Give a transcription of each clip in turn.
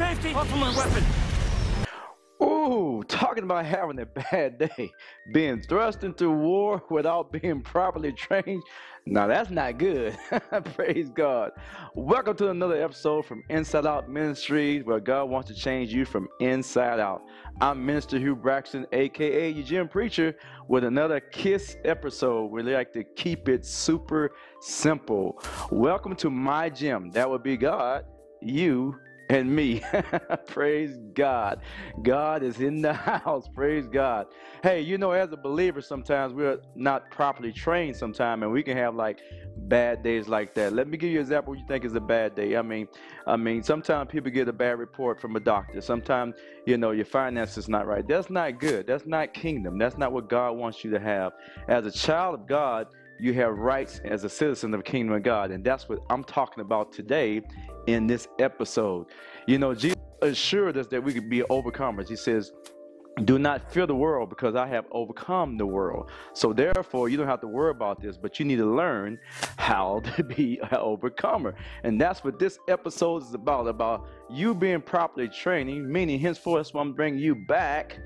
safety off of my weapon? Ooh, talking about having a bad day, being thrust into war without being properly trained. Now that's not good. Praise God. Welcome to another episode from Inside Out Ministries, where God wants to change you from inside out. I'm Minister Hugh Braxton, aka gym preacher, with another Kiss episode. We like to keep it super simple. Welcome to my gym. That would be God, you, and me. Praise God. God is in the house. Praise God. Hey, you know, as a believer, sometimes we're not properly trained sometimes, and we can have like bad days like that. Let me give you an example you think is a bad day. I mean, I mean, sometimes people get a bad report from a doctor. Sometimes, you know, your finances not right. That's not good. That's not kingdom. That's not what God wants you to have. As a child of God, you have rights as a citizen of the kingdom of God. And that's what I'm talking about today in this episode. You know, Jesus assured us that we could be overcomers. He says, do not fear the world because I have overcome the world. So therefore, you don't have to worry about this, but you need to learn how to be an overcomer. And that's what this episode is about, about you being properly training, meaning henceforth, that's why I'm bringing you back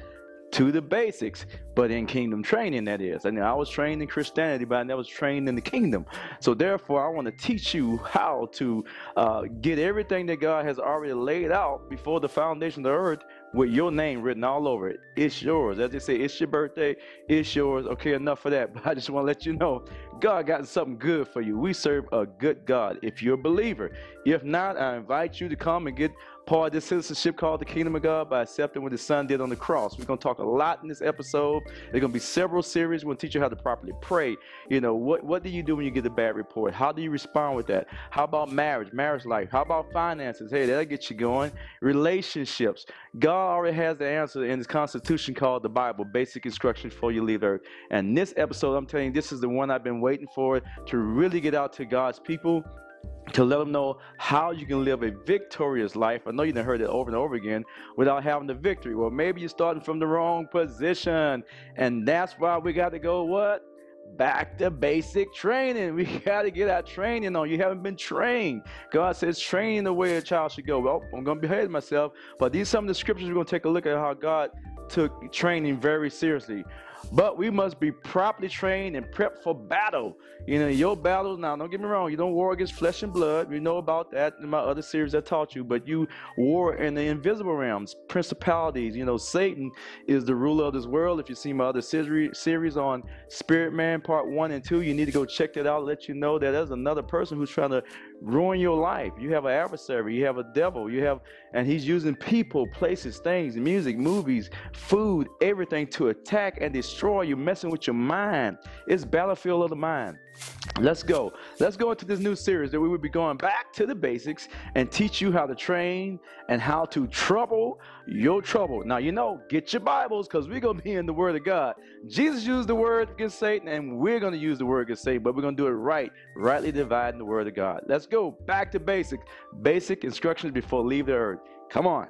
to the basics, but in kingdom training, that is. I mean, I was trained in Christianity, but I never was trained in the kingdom. So therefore, I want to teach you how to uh, get everything that God has already laid out before the foundation of the earth with your name written all over it. It's yours. As they say, it's your birthday, it's yours. Okay, enough for that. But I just want to let you know, God got something good for you. We serve a good God if you're a believer. If not, I invite you to come and get part of this citizenship called the kingdom of God by accepting what his son did on the cross. We're going to talk a lot in this episode. There's going to be several series. We're going to teach you how to properly pray. You know, what, what do you do when you get a bad report? How do you respond with that? How about marriage, marriage life? How about finances? Hey, that'll get you going. Relationships. God already has the answer in his constitution called the Bible, basic instructions for you leave earth. And this episode, I'm telling you, this is the one I've been waiting for to really get out to God's people to let them know how you can live a victorious life. I know you've heard it over and over again without having the victory. Well, maybe you're starting from the wrong position, and that's why we got to go what? Back to basic training. We got to get our training on. You haven't been trained. God says, training the way a child should go. Well, I'm going to behave myself, but these some of the scriptures we're going to take a look at how God took training very seriously. But we must be properly trained and prepped for battle. You know, your battles now, don't get me wrong, you don't war against flesh and blood. We know about that in my other series I taught you, but you war in the invisible realms, principalities. You know, Satan is the ruler of this world. If you see my other series on Spirit Man Part 1 and 2, you need to go check that out, let you know that there's another person who's trying to ruin your life. You have an adversary, you have a devil, you have, and he's using people, places, things, music, movies, food, everything to attack and destroy you, messing with your mind. It's battlefield of the mind. Let's go. Let's go into this new series that we will be going back to the basics and teach you how to train and how to trouble your trouble. Now, you know, get your Bibles because we're going to be in the Word of God. Jesus used the Word against Satan, and we're going to use the Word against Satan, but we're going to do it right, rightly dividing the Word of God. Let's go back to basics. Basic instructions before leave the earth. Come on.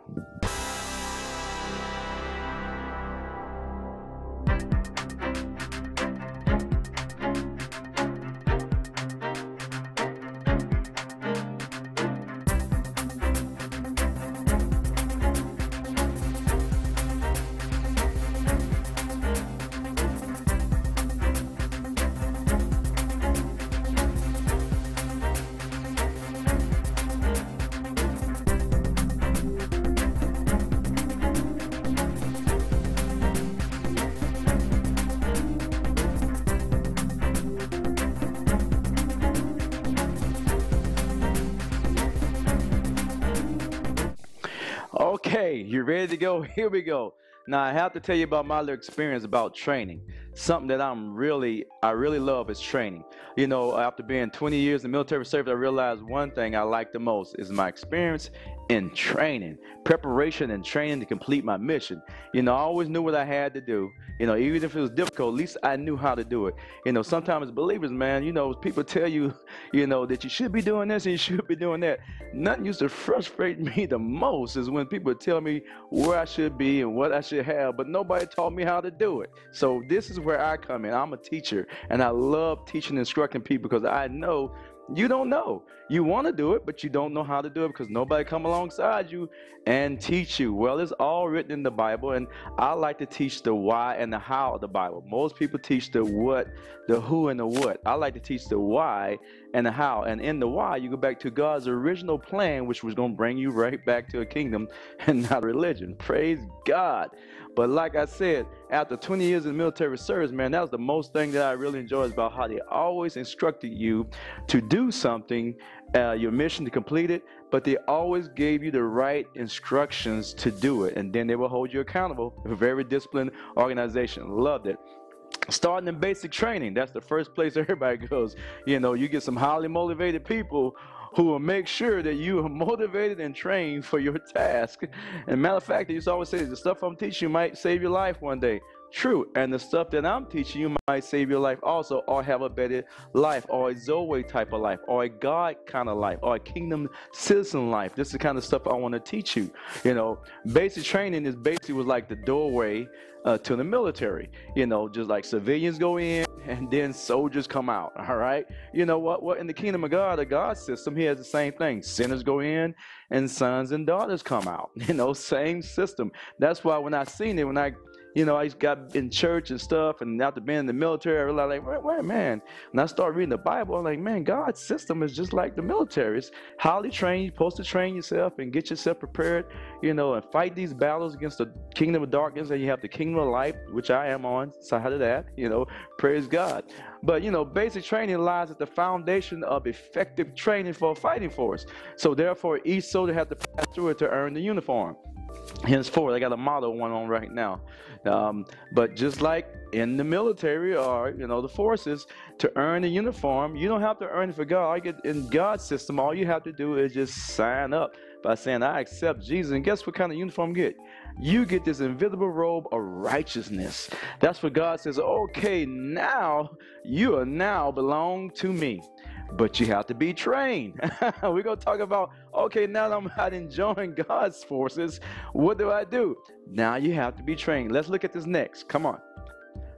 Here we go. Now I have to tell you about my little experience about training. Something that I'm really, I really love is training. You know, after being 20 years in military service, I realized one thing I like the most is my experience in training, preparation and training to complete my mission. You know, I always knew what I had to do. You know, even if it was difficult, at least I knew how to do it. You know, sometimes believers, man, you know, people tell you, you know, that you should be doing this and you should be doing that. Nothing used to frustrate me the most is when people tell me where I should be and what I should have, but nobody taught me how to do it. So this is where I come in. I'm a teacher and I love teaching and instructing people because I know you don't know. You want to do it, but you don't know how to do it because nobody come alongside you and teach you. Well, it's all written in the Bible, and I like to teach the why and the how of the Bible. Most people teach the what, the who, and the what. I like to teach the why and the how. And in the why, you go back to God's original plan, which was going to bring you right back to a kingdom and not religion. Praise God. But like I said, after 20 years in military service, man, that was the most thing that I really enjoyed about how they always instructed you to do something, uh, your mission to complete it, but they always gave you the right instructions to do it. And then they will hold you accountable. A very disciplined organization. Loved it starting in basic training that's the first place everybody goes you know you get some highly motivated people who will make sure that you are motivated and trained for your task. And matter of fact, they used to always say, the stuff I'm teaching you might save your life one day. True, and the stuff that I'm teaching you might save your life also, or have a better life, or a Zoe type of life, or a God kind of life, or a kingdom citizen life. This is the kind of stuff I want to teach you. You know, basic training is basically was like the doorway uh, to the military. You know, just like civilians go in and then soldiers come out. All right. You know what? What in the kingdom of God, the God system, he has the same thing. Sinners go in and sons and daughters come out. You know, same system. That's why when I seen it, when I you know, I got in church and stuff, and after being in the military, I realized, like, wait, wait, man. And I started reading the Bible, I'm like, man, God's system is just like the military. It's highly trained. You're supposed to train yourself and get yourself prepared, you know, and fight these battles against the kingdom of darkness. And you have the kingdom of light, which I am on side of that, you know, praise God. But, you know, basic training lies at the foundation of effective training for a fighting force. So, therefore, each soldier has to pass through it to earn the uniform henceforth. I got a model one on right now. Um, but just like in the military or you know the forces, to earn a uniform, you don't have to earn it for God. I get in God's system, all you have to do is just sign up by saying, "I accept Jesus." And guess what kind of uniform you get? You get this invisible robe of righteousness. That's what God says. Okay, now you are now belong to me but you have to be trained. We're going to talk about, okay, now I'm not enjoying God's forces, what do I do? Now you have to be trained. Let's look at this next. Come on.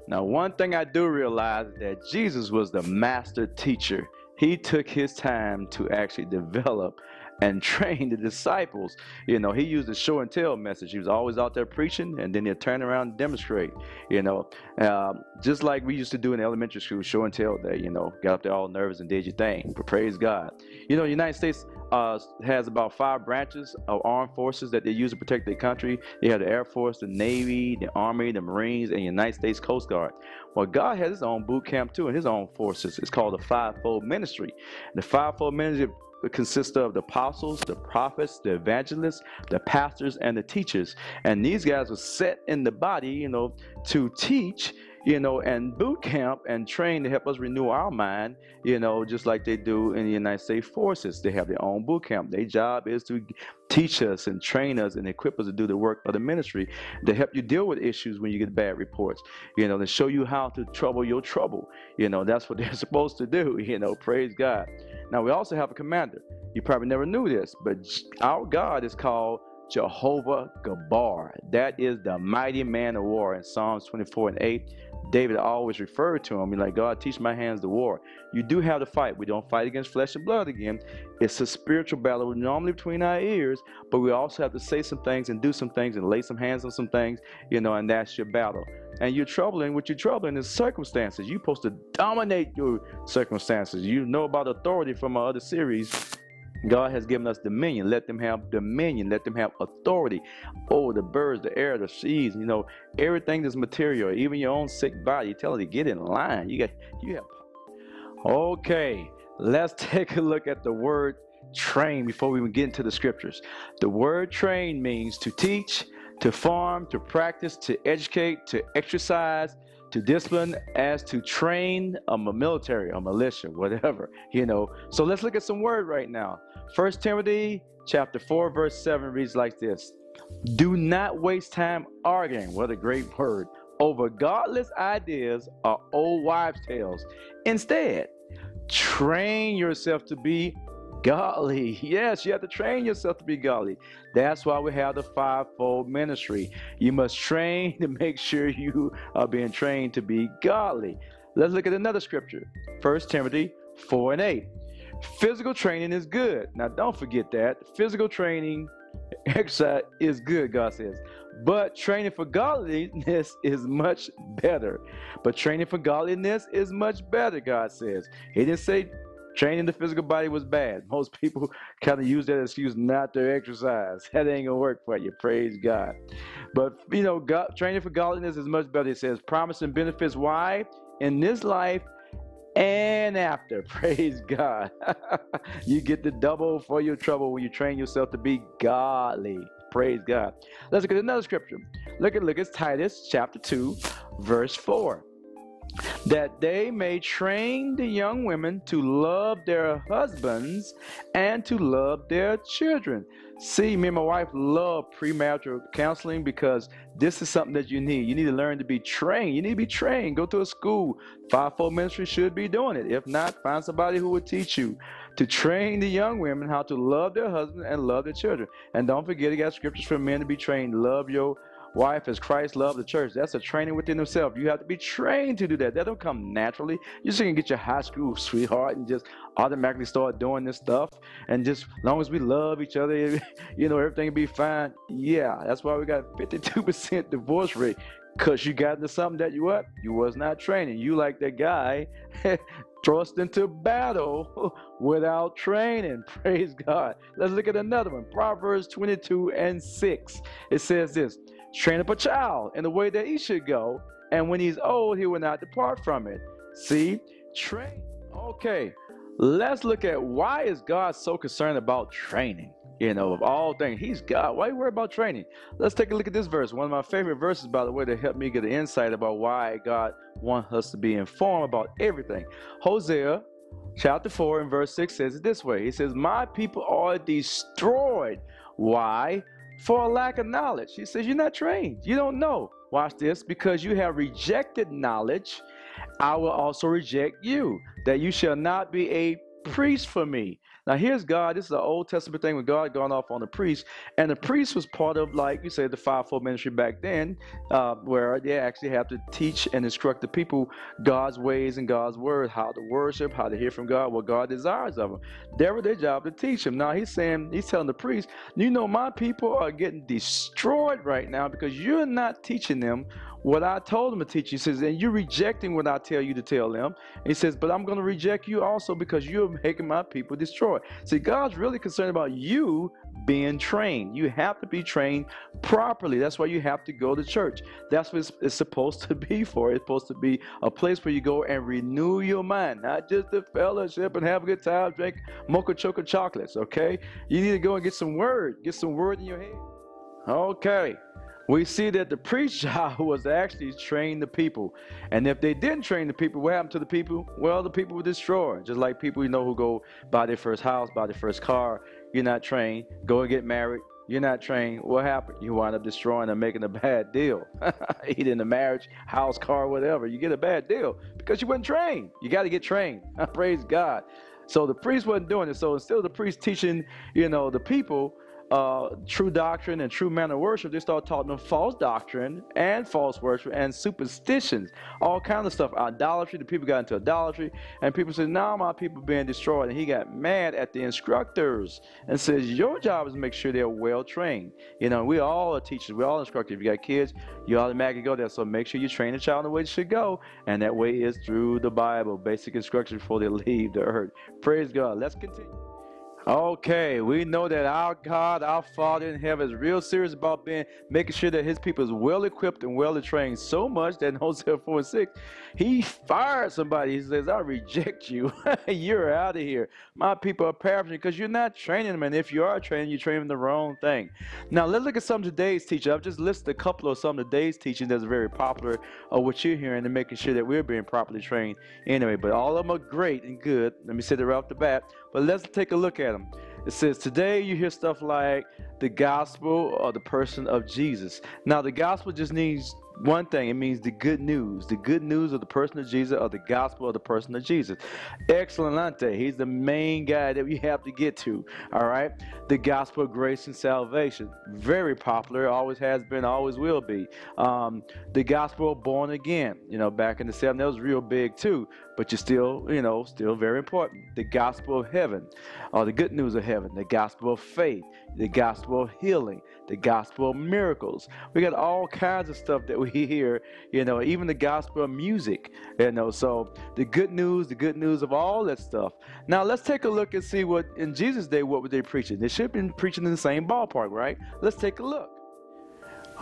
Now, one thing I do realize that Jesus was the master teacher. He took his time to actually develop and train the disciples. You know, he used the show and tell message. He was always out there preaching, and then he'd turn around and demonstrate. You know, um, just like we used to do in elementary school, show and tell that. You know, got up there all nervous and did your thing. But praise God. You know, the United States uh, has about five branches of armed forces that they use to protect their country. They have the Air Force, the Navy, the Army, the Marines, and the United States Coast Guard. Well, God has his own boot camp too, and his own forces. It's called the fivefold ministry. The fivefold ministry it consists of the apostles, the prophets, the evangelists, the pastors, and the teachers. And these guys were set in the body, you know, to teach, you know, and boot camp and train to help us renew our mind, you know, just like they do in the United States forces. They have their own boot camp. Their job is to teach us and train us and equip us to do the work of the ministry to help you deal with issues when you get bad reports, you know, to show you how to trouble your trouble. You know, that's what they're supposed to do, you know, praise God. Now, we also have a commander. You probably never knew this, but our God is called Jehovah Gabbar. That is the mighty man of war in Psalms 24 and 8. David always referred to him. He's like, God, teach my hands the war. You do have to fight. We don't fight against flesh and blood again. It's a spiritual battle We're normally between our ears, but we also have to say some things and do some things and lay some hands on some things, you know, and that's your battle. And you're troubling, what you're troubling is circumstances. You're supposed to dominate your circumstances. You know about authority from our other series God has given us dominion. Let them have dominion. Let them have authority over the birds, the air, the seas. You know, everything that's material, even your own sick body. You tell it to get in line. You got you have Okay, let's take a look at the word train before we even get into the scriptures. The word train means to teach, to farm, to practice, to educate, to exercise, to discipline as to train a military, a militia, whatever, you know. So let's look at some word right now. First Timothy chapter 4, verse 7 reads like this. Do not waste time arguing. What a great word. Over godless ideas or old wives' tales. Instead, train yourself to be godly. Yes, you have to train yourself to be godly. That's why we have the fivefold ministry. You must train to make sure you are being trained to be godly. Let's look at another scripture. First Timothy 4 and 8. Physical training is good. Now don't forget that. Physical training, exercise is good, God says. But training for godliness is much better. But training for godliness is much better, God says. He didn't say training the physical body was bad. Most people kind of use that excuse not to exercise. That ain't gonna work for you. Praise God. But you know, God, training for godliness is much better. It says promising benefits. Why? In this life and after. Praise God. you get the double for your trouble when you train yourself to be godly. Praise God. Let's look at another scripture. Look at look at Titus chapter 2, verse 4 that they may train the young women to love their husbands and to love their children. See, me and my wife love premarital counseling because this is something that you need. You need to learn to be trained. You need to be trained. Go to a school. Fivefold ministry should be doing it. If not, find somebody who will teach you to train the young women how to love their husband and love their children. And don't forget, you got scriptures for men to be trained. Love your wife as Christ loved the church. That's a training within himself. You have to be trained to do that. That don't come naturally. You just can get your high school sweetheart and just automatically start doing this stuff. And just as long as we love each other, you know, everything will be fine. Yeah, that's why we got 52% divorce rate. Cause you got into something that you what? You was not training. You like that guy thrust into battle without training. Praise God. Let's look at another one. Proverbs 22 and 6. It says this Train up a child in the way that he should go, and when he's old, he will not depart from it. See, train. Okay, let's look at why is God so concerned about training? You know, of all things, He's God. Why you worry about training? Let's take a look at this verse. One of my favorite verses, by the way, to help me get an insight about why God wants us to be informed about everything. Hosea chapter 4 and verse 6 says it this way He says, My people are destroyed. Why? For a lack of knowledge. He says, You're not trained. You don't know. Watch this. Because you have rejected knowledge, I will also reject you, that you shall not be a priest for me. Now here's God. This is an Old Testament thing with God going off on the priest, and the priest was part of, like you said, the fivefold ministry back then, uh, where they actually have to teach and instruct the people God's ways and God's word, how to worship, how to hear from God, what God desires of them. That was their job to teach them. Now he's saying, he's telling the priest, you know, my people are getting destroyed right now because you're not teaching them what I told him to teach. He says, and you're rejecting what I tell you to tell them. And he says, but I'm going to reject you also because you're making my people See, God's really concerned about you being trained. You have to be trained properly. That's why you have to go to church. That's what it's, it's supposed to be for. It's supposed to be a place where you go and renew your mind, not just the fellowship and have a good time, drink mocha chocolate chocolates, okay? You need to go and get some word, get some word in your head. Okay we see that the priest's job was actually train the people. And if they didn't train the people, what happened to the people? Well, the people were destroyed. Just like people you know who go buy their first house, buy their first car. You're not trained. Go and get married. You're not trained. What happened? You wind up destroying and making a bad deal. Either the marriage, house, car, whatever. You get a bad deal because you weren't trained. You got to get trained. Praise God. So the priest wasn't doing it. So instead of the priest teaching, you know, the people, uh, true doctrine and true manner of worship, they start taught them false doctrine and false worship and superstitions, all kinds of stuff. Idolatry, the people got into idolatry, and people said, now my people being destroyed. And he got mad at the instructors and says, your job is to make sure they're well trained. You know, we all are teachers, we all instructors. If you got kids, you automatically go there. So make sure you train the child the way it should go. And that way is through the Bible, basic instructions before they leave the earth. Praise God. Let's continue. Okay, we know that our God, our Father in heaven, is real serious about being making sure that His people is well equipped and well trained. So much that in Hosea 4 and 6, He fired somebody. He says, "I reject you. you're out of here. My people are perishing because you're not training them. And if you are training, you're training the wrong thing." Now let's look at some of today's teaching. I've just listed a couple of some of today's teaching that's very popular of what you're hearing and making sure that we're being properly trained anyway. But all of them are great and good. Let me say that right off the bat. But let's take a look at them. It says, Today you hear stuff like the gospel or the person of Jesus. Now, the gospel just needs one thing it means the good news. The good news of the person of jesus or the gospel of the person of jesus. Excellente. He's the main guy that we have to get to all right? The gospel of grace and salvation. Very popular always has been always will be. Um, the gospel of born again. You know back in the 70s that was real big too but you're still you know still very important. The gospel of heaven or the good news of heaven. The gospel of faith. The gospel of healing the gospel of miracles. We got all kinds of stuff that we hear, you know, even the gospel of music, you know. So the good news, the good news of all that stuff. Now let's take a look and see what in Jesus' day what were they preaching. They should have been preaching in the same ballpark, right? Let's take a look.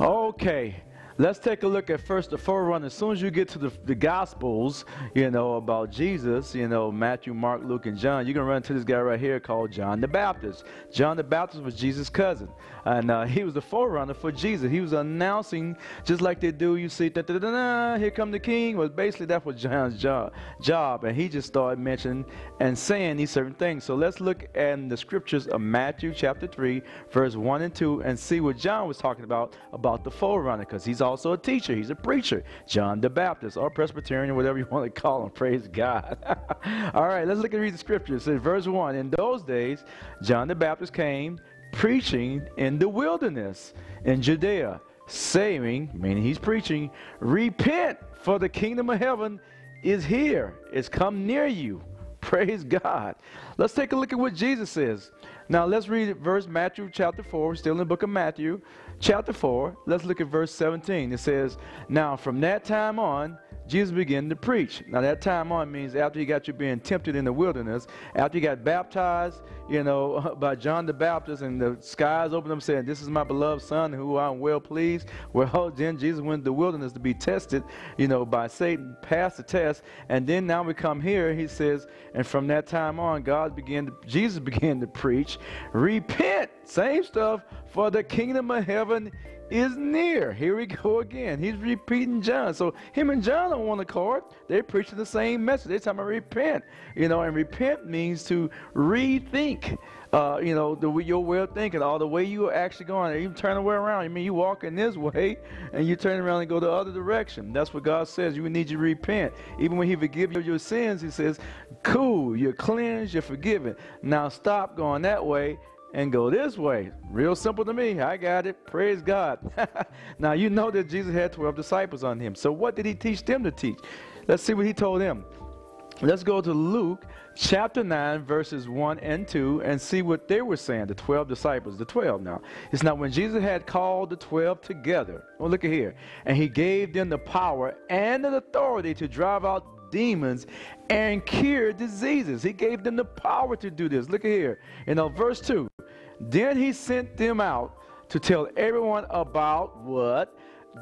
Okay. Let's take a look at first the forerunner. As soon as you get to the, the Gospels, you know, about Jesus, you know, Matthew, Mark, Luke, and John, you're going to run into this guy right here called John the Baptist. John the Baptist was Jesus' cousin. And uh, he was the forerunner for Jesus. He was announcing, just like they do, you see, da, da, da, da, here come the king. Well, basically, that was John's job. job. And he just started mentioning and saying these certain things. So let's look at the scriptures of Matthew chapter 3, verse 1 and 2, and see what John was talking about, about the forerunner, because he's also a teacher. He's a preacher. John the Baptist or Presbyterian, whatever you want to call him. Praise God. All right, let's look and read the scripture. It says, verse 1 In those days, John the Baptist came preaching in the wilderness in Judea, saying, meaning he's preaching, repent, for the kingdom of heaven is here. It's come near you. Praise God. Let's take a look at what Jesus says. Now let's read verse Matthew chapter 4. Still in the book of Matthew chapter 4. Let's look at verse 17. It says, Now from that time on, Jesus began to preach. Now that time on means after he got you being tempted in the wilderness, after you got baptized, you know, by John the Baptist, and the skies opened up saying, This is my beloved son who I'm well pleased. Well, then Jesus went to the wilderness to be tested, you know, by Satan, passed the test, and then now we come here, he says, and from that time on, God began to, Jesus began to preach, repent, same stuff, for the kingdom of heaven is near. Here we go again. He's repeating John. So him and John are on the accord. They're preaching the same message. They're talking about repent. You know, and repent means to rethink. Uh, you know, the your way of thinking, or the way you are actually going. You turn the way around. I mean, you walk in this way, and you turn around and go the other direction. That's what God says. You need to repent. Even when He forgives you your sins, He says, "Cool, you're cleansed, you're forgiven. Now stop going that way and go this way. Real simple to me. I got it. Praise God. now you know that Jesus had 12 disciples on him. So what did he teach them to teach? Let's see what he told them. Let's go to Luke chapter 9, verses 1 and 2, and see what they were saying, the 12 disciples, the 12 now. It's not when Jesus had called the 12 together. Well, look at here. And he gave them the power and the authority to drive out demons and cure diseases. He gave them the power to do this. Look at here. You know, verse 2. Then he sent them out to tell everyone about what?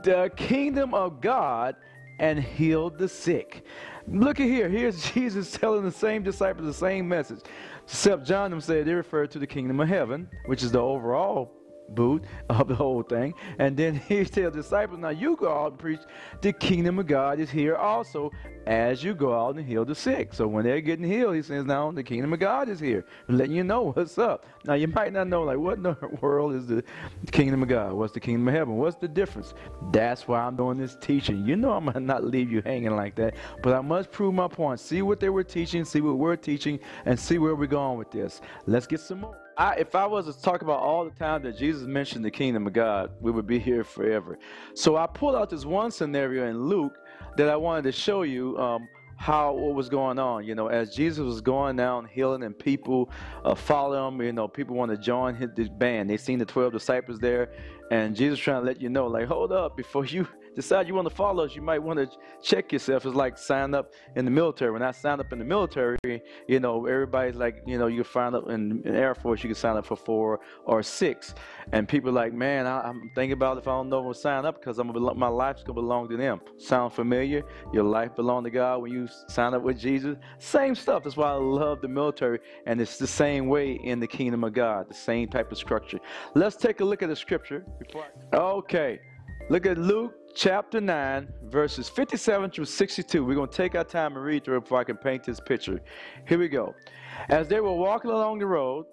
The kingdom of God and healed the sick. Look at here. Here's Jesus telling the same disciples the same message. Except John them said they referred to the kingdom of heaven, which is the overall boot of the whole thing. And then he tells disciples, now you go out and preach the kingdom of God is here also as you go out and heal the sick. So when they're getting healed, he says, now the kingdom of God is here, letting you know what's up. Now you might not know, like, what in the world is the kingdom of God? What's the kingdom of heaven? What's the difference? That's why I'm doing this teaching. You know I'm going to not leave you hanging like that, but I must prove my point. See what they were teaching, see what we're teaching, and see where we're going with this. Let's get some more. I, if I was to talk about all the time that Jesus mentioned the kingdom of God, we would be here forever. So I pulled out this one scenario in Luke that I wanted to show you um, how what was going on. You know, as Jesus was going down healing and people uh, follow him. You know, people want to join his, band. They seen the twelve disciples there, and Jesus trying to let you know, like, hold up, before you decide you want to follow us, you might want to check yourself. It's like sign up in the military. When I signed up in the military, you know, everybody's like, you know, you can sign up in, in Air Force, you can sign up for four or six. And people are like, man, I, am thinking about if I don't know when to sign up because I'm gonna, my life's going to belong to them. Sound familiar? Your life belong to God when you sign up with Jesus. Same stuff. That's why I love the military. And it's the same way in the kingdom of God, the same type of structure. Let's take a look at the scripture. Okay. Look at Luke chapter 9, verses 57 through 62. We're going to take our time and read through it before I can paint this picture. Here we go. As they were walking along the road,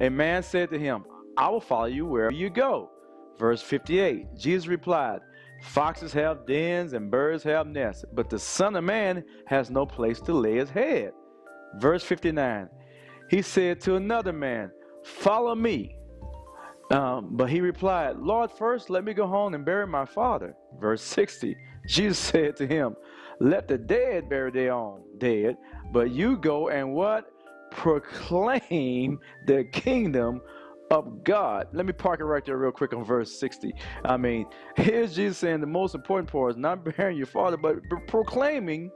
a man said to him, I will follow you wherever you go. Verse 58 Jesus replied, Foxes have dens and birds have nests, but the Son of Man has no place to lay his head. Verse 59 He said to another man, Follow me. Um, but he replied, Lord, first let me go home and bury my father. Verse 60 Jesus said to him, Let the dead bury their own dead, but you go and what? Proclaim the kingdom of God. Let me park it right there real quick on verse 60. I mean, here's Jesus saying the most important part is not burying your father, but proclaiming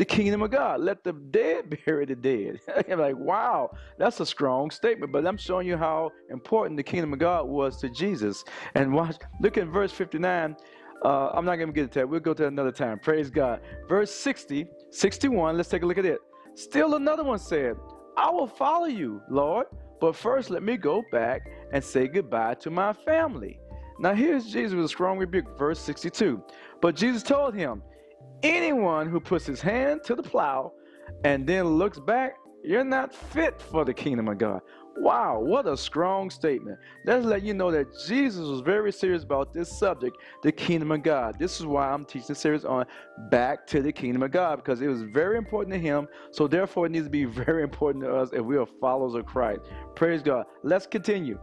the kingdom of God. Let the dead bury the dead. I'm like, wow, that's a strong statement. But I'm showing you how important the kingdom of God was to Jesus. And watch, look at verse 59. Uh, I'm not going to get to that. We'll go to another time. Praise God. Verse 60, 61. Let's take a look at it. Still another one said, I will follow you, Lord, but first let me go back and say goodbye to my family. Now here's Jesus with a strong rebuke, verse 62. But Jesus told him, anyone who puts his hand to the plow and then looks back, you're not fit for the kingdom of God. Wow, what a strong statement. Let's let you know that Jesus was very serious about this subject, the kingdom of God. This is why I'm teaching series on back to the kingdom of God because it was very important to him. So therefore, it needs to be very important to us if we are followers of Christ. Praise God. Let's continue.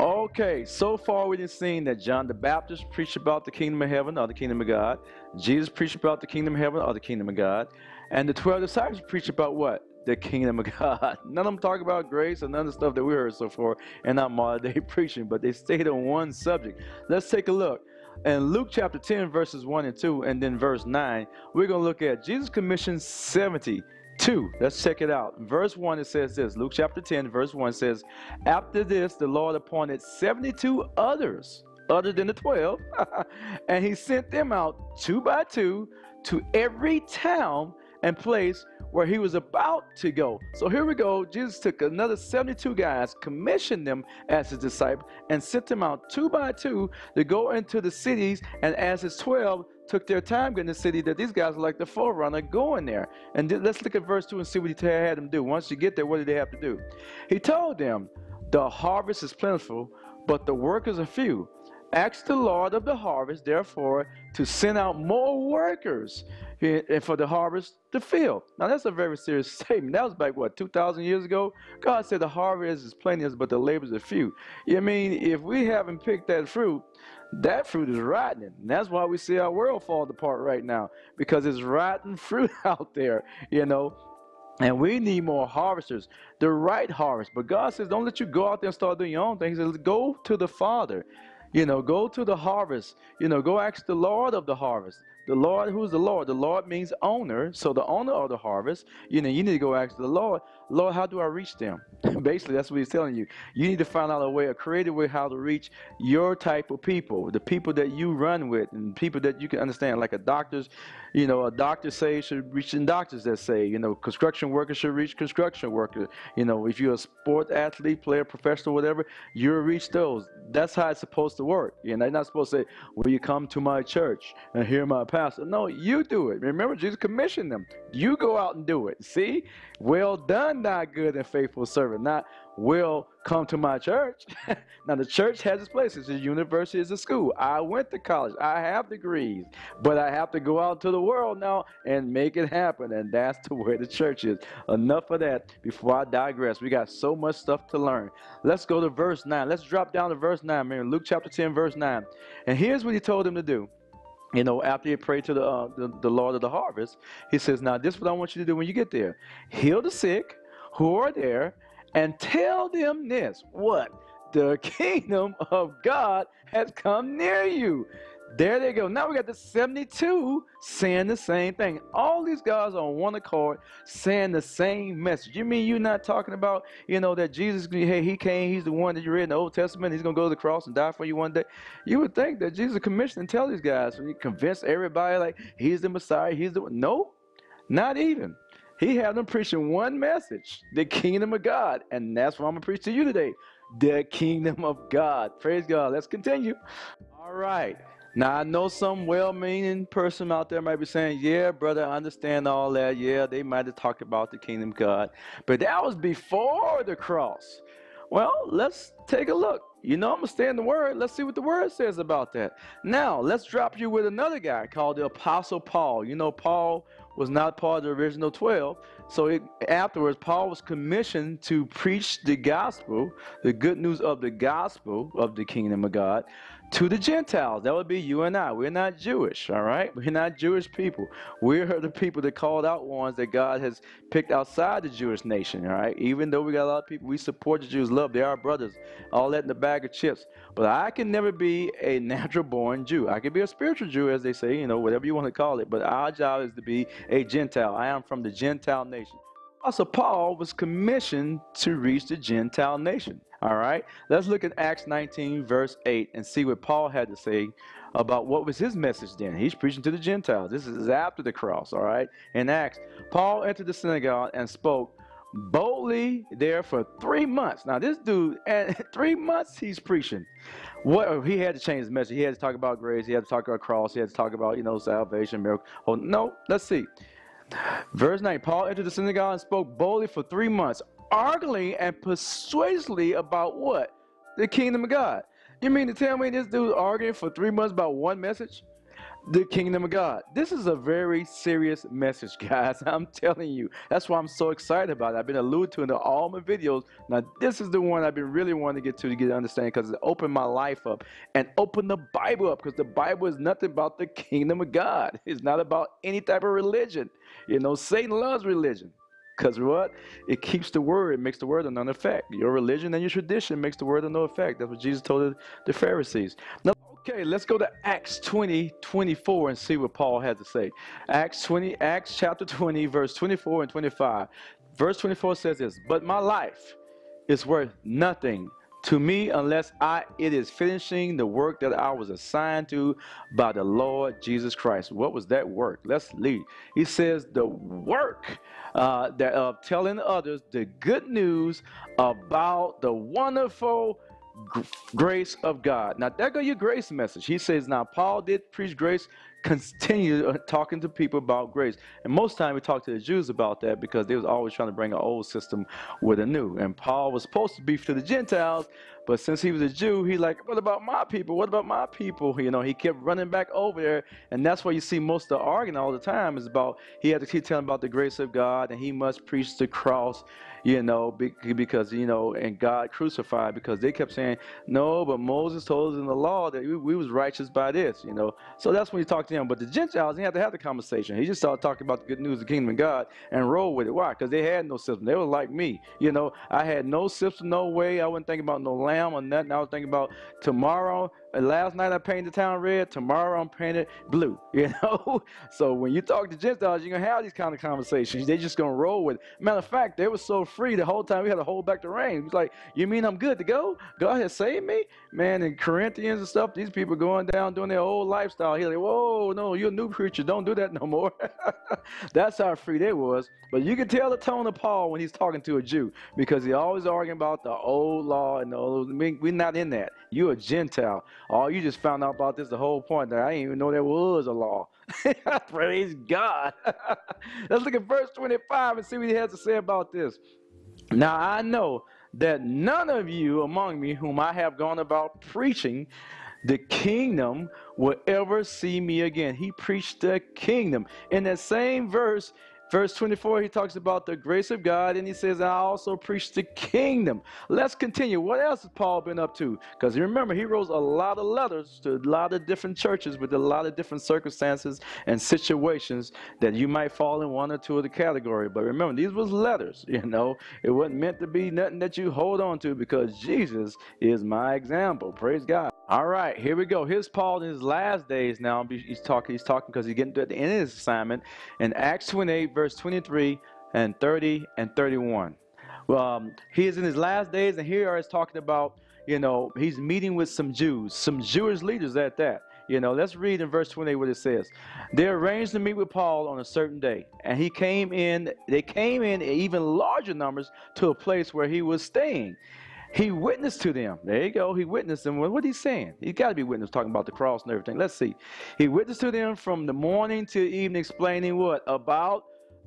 Okay, so far we have seen that John the Baptist preached about the kingdom of heaven or the kingdom of God. Jesus preached about the kingdom of heaven or the kingdom of God. And the 12 disciples preached about what? The kingdom of God. None of them talk about grace and none of the stuff that we heard so far and not modern day preaching, but they stayed on one subject. Let's take a look. In Luke chapter 10, verses 1 and 2, and then verse 9, we're going to look at Jesus commissioned 70 2. Let's check it out. Verse 1 it says this. Luke chapter 10, verse 1 says, After this, the Lord appointed 72 others, other than the 12, and he sent them out two by two to every town and place where he was about to go. So here we go. Jesus took another 72 guys, commissioned them as his disciples, and sent them out two by two to go into the cities and as his 12 took their time getting the city that these guys are like the forerunner going there. And th- let's look at verse 2 and see what he had them do. Once you get there, what did they have to do? He told them, The harvest is plentiful, but the workers are few. Ask the Lord of the harvest, therefore, to send out more workers and for the harvest to fill. Now that's a very serious statement. That was back what 2,000 years ago. God said the harvest is plenty, but the labors are few. I mean, if we haven't picked that fruit, that fruit is rotten. And that's why we see our world fall apart right now because it's rotten fruit out there, you know. And we need more harvesters, the right harvest. But God says, don't let you go out there and start doing your own thing. He says, go to the Father. You know, go to the harvest. You know, go ask the Lord of the harvest. The Lord, who's the Lord? The Lord means owner. So the owner of the harvest, you know, you need to go ask the Lord, Lord, how do I reach them? Basically, that's what he's telling you. You need to find out a way, a creative way how to reach your type of people, the people that you run with, and people that you can understand, like a doctor's, you know, a doctor say should reach in doctors that say, you know, construction workers should reach construction workers. You know, if you're a sport athlete, player, professional, whatever, you'll reach those. That's how it's supposed to work. You know, they're not supposed to say, Will you come to my church and hear my pastor? No, you do it. Remember, Jesus commissioned them. You go out and do it. See? Well done, thy good and faithful servant. Not will come to my church. now the church has its place. It's a university, it's a school. I went to college. I have degrees, but I have to go out to the world now and make it happen. And that's to where the church is. Enough of that before I digress. We got so much stuff to learn. Let's go to verse 9. Let's drop down to verse 9, man. Luke chapter 10, verse 9. And here's what he told them to do you know, after he prayed to the, uh, the, the Lord of the harvest, he says, "Now this is what I want you to do when you get there: heal the sick who are there, and tell them this: what the kingdom of God has come near you." There they go. Now we got the 72 saying the same thing. All these guys on one accord saying the same message. You mean you're not talking about, you know, that Jesus, hey, he came, he's the one that you read in the Old Testament, he's going to go to the cross and die for you one day. You would think that Jesus commissioned and tell these guys, when you convince everybody like he's the Messiah, he's the one. No, not even. He had them preaching one message, the kingdom of God. And that's what I'm going to preach to you today the kingdom of God. Praise God. Let's continue. All right. Now, I know some well meaning person out there might be saying, Yeah, brother, I understand all that. Yeah, they might have talked about the kingdom of God. But that was before the cross. Well, let's take a look. You know, I'm going to stay in the Word. Let's see what the Word says about that. Now, let's drop you with another guy called the Apostle Paul. You know, Paul was not part of the original 12. So it, afterwards, Paul was commissioned to preach the gospel, the good news of the gospel of the kingdom of God, to the Gentiles. That would be you and I. We're not Jewish, all right? We're not Jewish people. We're the people that called out ones that God has picked outside the Jewish nation, all right? Even though we got a lot of people, we support the Jews, love, they are brothers, all that in the bag of chips. But I can never be a natural born Jew. I can be a spiritual Jew, as they say, you know, whatever you want to call it. But our job is to be a Gentile. I am from the Gentile nation. Also, Paul was commissioned to reach the Gentile nation. All right, let's look at Acts 19, verse 8, and see what Paul had to say about what was his message then. He's preaching to the Gentiles. This is after the cross, all right? In Acts, Paul entered the synagogue and spoke boldly there for three months. Now, this dude, and three months he's preaching. What he had to change his message. He had to talk about grace. He had to talk about cross. He had to talk about, you know, salvation, miracle. Oh, no, let's see. Verse 9 Paul entered the synagogue and spoke boldly for three months, arguing and persuasively about what? The kingdom of God. You mean to tell me this dude arguing for three months about one message? The kingdom of God. This is a very serious message, guys. I'm telling you. That's why I'm so excited about it. I've been alluded to in all my videos. Now, this is the one I've been really wanting to get to to get to understand because it opened my life up and opened the Bible up because the Bible is nothing about the kingdom of God. It's not about any type of religion. You know, Satan loves religion. Because what? It keeps the word, it makes the word of none effect. Your religion and your tradition makes the word of no effect. That's what Jesus told the Pharisees. Now, okay, let's go to Acts 20, 24 and see what Paul had to say. Acts 20, Acts chapter 20, verse 24 and 25. Verse 24 says this, But my life is worth nothing to me unless I it is finishing the work that I was assigned to by the Lord Jesus Christ. What was that work? Let's lead. He says the work uh, that of telling others the good news about the wonderful grace of God. Now there go your grace message. He says now Paul did preach grace continue uh, talking to people about grace. And most time we talk to the Jews about that because they was always trying to bring an old system with a new. And Paul was supposed to be to the Gentiles, but since he was a Jew, he like, what about my people? What about my people? You know, he kept running back over there, and that's why you see most of the arguing all the time is about he had to keep telling about the grace of God, and he must preach the cross you know, because, you know, and God crucified because they kept saying, no, but Moses told us in the law that we, we was righteous by this, you know. So that's when he talked to him. But the Gentiles, he had to have the conversation. He just started talking about the good news of the kingdom of God and roll with it. Why? Because they had no system. They were like me. You know, I had no system, no way. I wasn't thinking about no lamb or nothing. I was thinking about tomorrow last night I painted the town red. Tomorrow I'm painted blue. You know. so when you talk to Gentiles, you're gonna have these kind of conversations. They're just gonna roll with. It. Matter of fact, they were so free the whole time we had to hold back the rain. It's like, you mean I'm good to go? God has saved me, man. In Corinthians and stuff, these people going down doing their old lifestyle. He's like, whoa, no, you're a new creature. Don't do that no more. That's how free they was. But you can tell the tone of Paul when he's talking to a Jew because he always arguing about the old law and the old. We're not in that. You're a Gentile. Oh, you just found out about this the whole point that I didn't even know there was a law. Praise God. Let's look at verse 25 and see what he has to say about this. Now I know that none of you among me whom I have gone about preaching the kingdom will ever see me again. He preached the kingdom. In that same verse, Verse 24, he talks about the grace of God, and he says, I also preach the kingdom. Let's continue. What else has Paul been up to? Because remember, he wrote a lot of letters to a lot of different churches with a lot of different circumstances and situations that you might fall in one or two of the category. But remember, these was letters, you know. It wasn't meant to be nothing that you hold on to because Jesus is my example. Praise God. All right, here we go. Here's Paul in his last days now. He's talking. He's talking because he's getting to the end of his assignment. In Acts 28, verse 23 and 30 and 31. Well, um, he is in his last days, and here is talking about, you know, he's meeting with some Jews, some Jewish leaders at that. You know, let's read in verse 28 what it says. They arranged to meet with Paul on a certain day, and he came in, they came in even larger numbers to a place where he was staying. He witnessed to them. There you go. He witnessed them. What he's saying? He got to be witness talking about the cross and everything. Let's see. He witnessed to them from the morning to evening, explaining what? About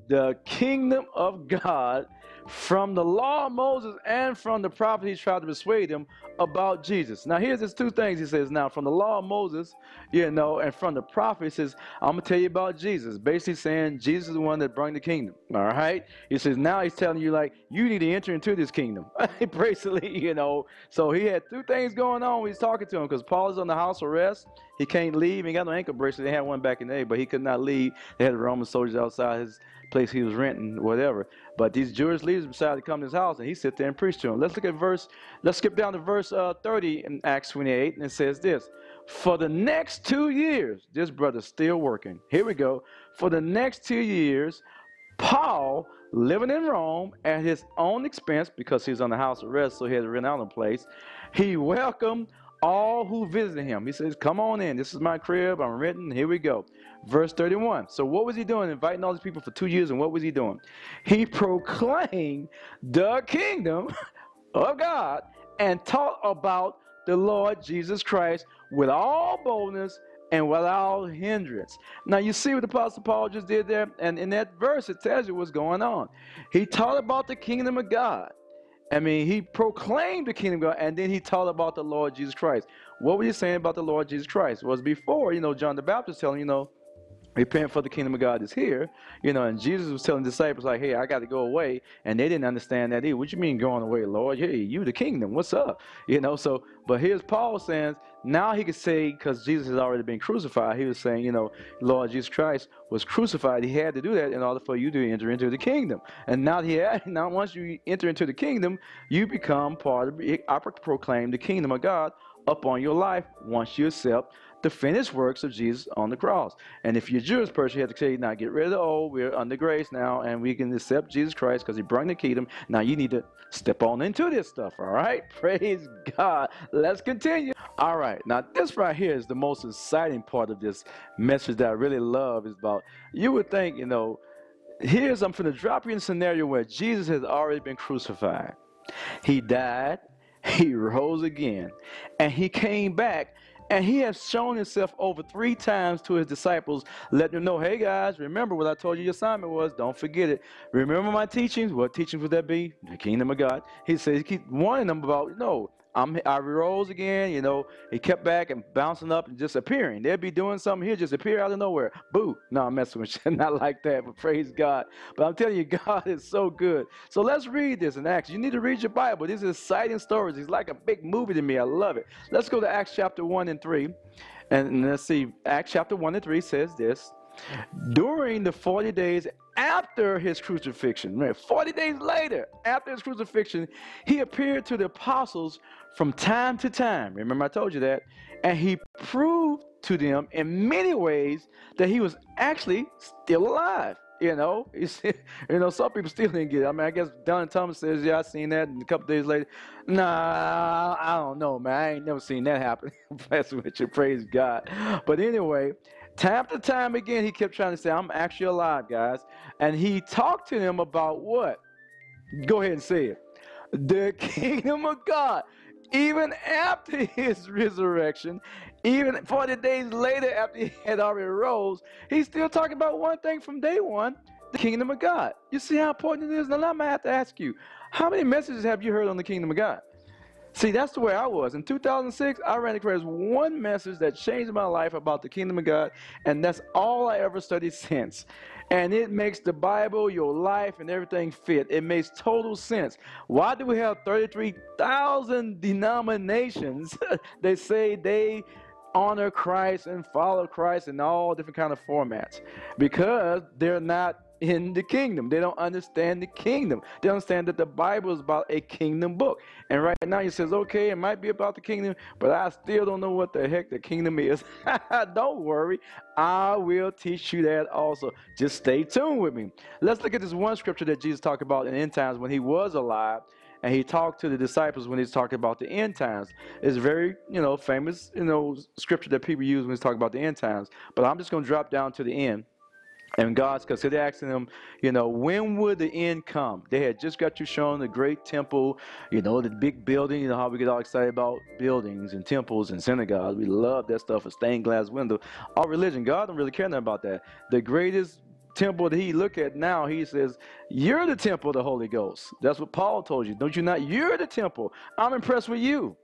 the kingdom of God from the law of Moses and from the prophet, he tried to persuade them about Jesus. Now, here's his two things he says. Now, from the law of Moses, you know, and from the prophet, he says, I'm to tell you about Jesus. Basically saying Jesus is the one that brought the kingdom. All right? He says, now he's telling you, like, you need to enter into this kingdom. Basically, you know. So he had two things going on he's talking to him because Paul is on the house arrest. He can't leave. He got no ankle bracelet. They had one back in the day, but he could not leave. They had Roman soldiers outside his place he was renting, whatever. But these Jewish leaders decided to come to his house, and he sit there and preach to them. Let's look at verse. Let's skip down to verse uh, 30 in Acts 28, and it says this: For the next two years, this brother's still working. Here we go. For the next two years, Paul, living in Rome at his own expense, because he was on the house arrest, so he had to rent out a place. He welcomed all who visited him. He says, Come on in. This is my crib. I'm renting. Here we go. Verse 31. So, what was he doing? Inviting all these people for two years, and what was he doing? He proclaimed the kingdom of God and taught about the Lord Jesus Christ with all boldness and without hindrance. Now, you see what the Apostle Paul just did there? And in that verse, it tells you what's going on. He taught about the kingdom of God. I mean, he proclaimed the kingdom of God, and then he taught about the Lord Jesus Christ. What were you saying about the Lord Jesus Christ? Was before, you know, John the Baptist telling, you know, repent for the kingdom of God is here, you know, and Jesus was telling disciples like, hey, I got to go away, and they didn't understand that either. What you mean going away, Lord? Hey, you the kingdom, what's up? You know, so, but here's Paul saying, now he could say, because Jesus has already been crucified, he was saying, you know, Lord Jesus Christ was crucified. He had to do that in order for you to enter into the kingdom. And now he had, now once you enter into the kingdom, you become part of, eh, I proclaim the kingdom of God upon your life once you accept the finished works of Jesus on the cross. And if you're a Jewish person, you have to say, now get rid of the old. We're under grace now, and we can accept Jesus Christ because he brought the kingdom. Now you need to step on into this stuff, all right? Praise God. Let's continue. All right. Now, this right here is the most exciting part of this message that I really love is about, you would think, you know, here's, I'm going to drop you in a scenario where Jesus has already been crucified. He died, he rose again, and he came back and he has shown himself over three times to his disciples, letting them know, hey guys, remember what I told you your assignment was. Don't forget it. Remember my teachings. What teachings would that be? The kingdom of God. He says, he keeps warning them about, no, I'm, I rose again, you know. He kept back and bouncing up and just appearing. They'd be doing something, he'd just appear out of nowhere. Boo. No, I'm messing with you. Not like that, but praise God. But I'm telling you, God is so good. So let's read this in Acts. You need to read your Bible. These are exciting stories. It's like a big movie to me. I love it. Let's go to Acts chapter 1 and 3. And let's see. Acts chapter 1 and 3 says this. During the 40 days after his crucifixion, 40 days later, after his crucifixion, he appeared to the apostles from time to time. Remember, I told you that. And he proved to them in many ways that he was actually still alive. You know, you know, some people still didn't get it. I mean, I guess doubting Thomas says, "Yeah, I seen that." And a couple days later, nah, I don't know, man. I ain't never seen that happen. Bless with you, praise God. But anyway, time to time again, he kept trying to say, "I'm actually alive, guys," and he talked to them about what? Go ahead and say it. The kingdom of God even after his resurrection, even 40 days later after he had already rose, he's still talking about one thing from day one the kingdom of God. You see how important it is? Now, I'm going to have to ask you, how many messages have you heard on the kingdom of God? See, that's the way I was. In 2006, I ran across one message that changed my life about the kingdom of God, and that's all I ever studied since and it makes the Bible, your life, and everything fit. It makes total sense. Why do we have 33,000 denominations They say they honor Christ and follow Christ in all different kind of formats? Because they're not in the kingdom. They don't understand the kingdom. They understand that the Bible is about a kingdom book. And right now he says, okay, it might be about the kingdom, but I still don't know what the heck the kingdom is. don't worry. I will teach you that also. Just stay tuned with me. Let's look at this one scripture that Jesus talked about in end times when he was alive and he talked to the disciples when he's talking about the end times. It's very, you know, famous, you know, scripture that people use when he's talking about the end times. But I'm just going to drop down to the end. And God's, because asking them, you know, when would the end come? They had just got you shown the great temple, you know, the big building. You know how we get all excited about buildings and temples and synagogues. We love that stuff, a stained glass window. Our religion, God don't really care nothing about that. The greatest temple that he look at now, he says, You're the temple of the Holy Ghost. That's what Paul told you. Don't you not? You're the temple. I'm impressed with you.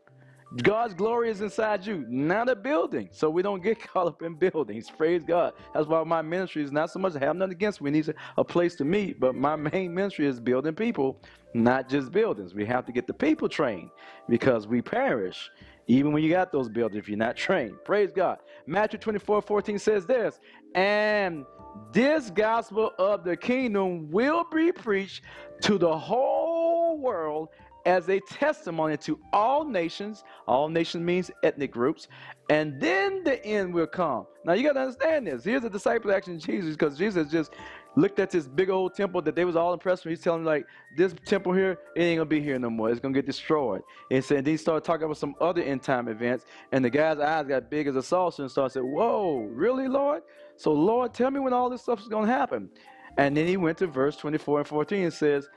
God's glory is inside you, not a building. So we don't get caught up in buildings. Praise God. That's why my ministry is not so much I have nothing against. We need a place to meet, but my main ministry is building people, not just buildings. We have to get the people trained because we perish. Even when you got those buildings, if you're not trained. Praise God. Matthew 24, 14 says this, and this gospel of the kingdom will be preached to the whole world as a testimony to all nations. All nations means ethnic groups. And then the end will come. Now you got to understand this. Here's a disciple asking Jesus because Jesus just looked at this big old temple that they was all impressed with. He's telling them like, this temple here, it ain't gonna be here no more. It's gonna get destroyed. And so then he started talking about some other end time events, and the guy's eyes got big as a saucer and started saying, Whoa, really, Lord? So Lord, tell me when all this stuff is gonna happen. And then he went to verse 24 and 14 and says,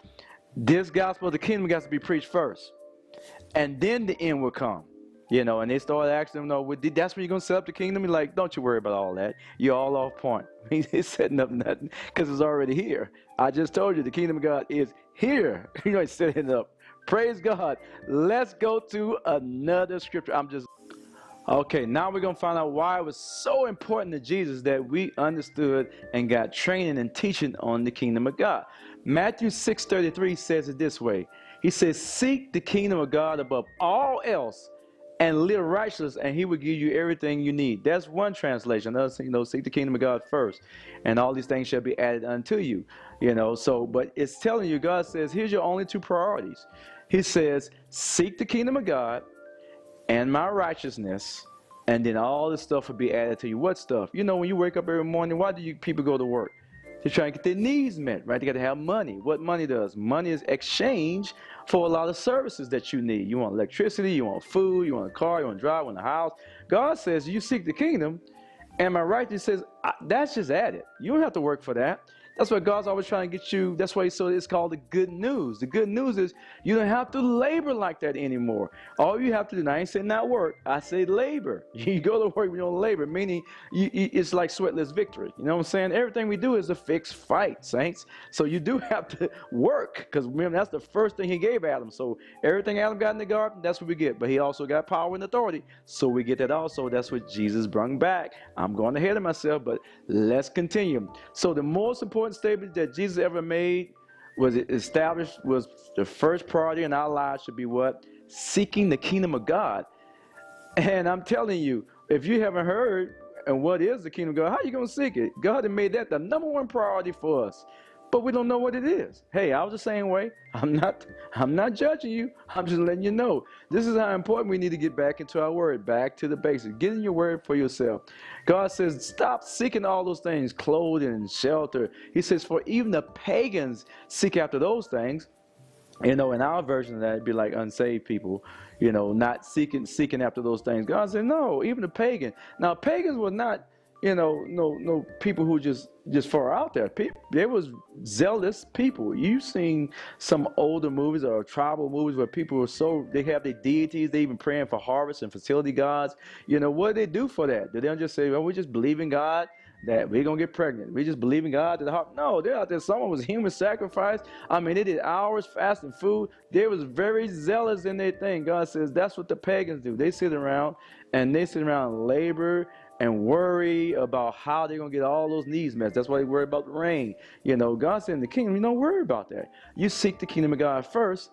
This gospel of the kingdom got to be preached first. And then the end will come. You know, and they started asking him, no, that's when you're going to set up the kingdom? He's like, don't you worry about all that. You're all off point. He's setting up nothing because it's already here. I just told you the kingdom of God is here. you know, he's setting it up. Praise God. Let's go to another scripture. I'm just. Okay, now we're going to find out why it was so important to Jesus that we understood and got training and teaching on the kingdom of God. Matthew 6.33 says it this way. He says, seek the kingdom of God above all else and live righteous, and he will give you everything you need. That's one translation. Another you know, seek the kingdom of God first, and all these things shall be added unto you. You know, so but it's telling you, God says, here's your only two priorities. He says, seek the kingdom of God and my righteousness, and then all this stuff will be added to you. What stuff? You know, when you wake up every morning, why do you people go to work? To try and get their needs met, right? They got to have money. What money does? Money is exchange for a lot of services that you need. You want electricity, you want food, you want a car, you want to drive, you want a house. God says you seek the kingdom, and my right? He says that's just added. You don't have to work for that. That's what God's always trying to get you. That's why so it's called the good news. The good news is you don't have to labor like that anymore. All you have to do, I ain't saying not work, I say labor. You go to work, you don't labor, meaning you, you, it's like sweatless victory. You know what I'm saying? Everything we do is a fixed fight, saints. So you do have to work because remember, that's the first thing he gave Adam. So everything Adam got in the garden, that's what we get. But he also got power and authority. So we get that also. That's what Jesus brought back. I'm going ahead of myself, but let's continue. So the most important important statement that Jesus ever made was established was the first priority in our lives should be what? Seeking the kingdom of God. And I'm telling you, if you haven't heard and what is the kingdom of God, how are you going to seek it? God has made that the number one priority for us but we don't know what it is. Hey, I was the same way. I'm not I'm not judging you. I'm just letting you know. This is how important we need to get back into our word, back to the basics. Get in your word for yourself. God says, stop seeking all those things, clothing and shelter. He says, for even the pagans seek after those things. You know, in our version of that, it'd be like unsaved people, you know, not seeking seeking after those things. God said, no, even the pagan. Now, pagans were not you know, no, no people who just just far out there. People, there was zealous people. You've seen some older movies or tribal movies where people were so they have their deities. They even praying for harvest and fertility gods. You know, what do they do for that? Do they just say, "Well, we just believe in God"? that we're gonna get pregnant. We just believe in God. The heart. No, they're out there. Someone was human sacrifice. I mean, they did hours fasting food. They was very zealous in their thing. God says that's what the pagans do. They sit around and they sit around labor and worry about how they're going to get all those needs met. That's why they worry about the rain. You know, God said in the kingdom, you don't worry about that. You seek the kingdom of God first,